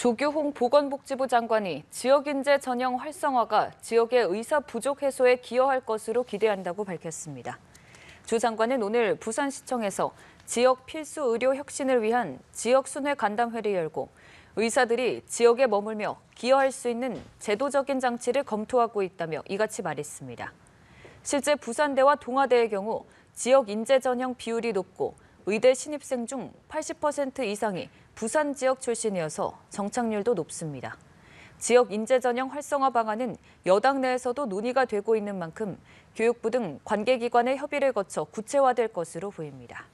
조규홍 보건복지부 장관이 지역인재 전형 활성화가 지역의 의사 부족 해소에 기여할 것으로 기대한다고 밝혔습니다. 조 장관은 오늘 부산시청에서 지역 필수 의료 혁신을 위한 지역 순회 간담회를 열고 의사들이 지역에 머물며 기여할 수 있는 제도적인 장치를 검토하고 있다며 이같이 말했습니다. 실제 부산대와 동아대의 경우 지역 인재 전형 비율이 높고 의대 신입생 중 80% 이상이 부산 지역 출신이어서 정착률도 높습니다. 지역 인재 전형 활성화 방안은 여당 내에서도 논의가 되고 있는 만큼 교육부 등 관계기관의 협의를 거쳐 구체화될 것으로 보입니다.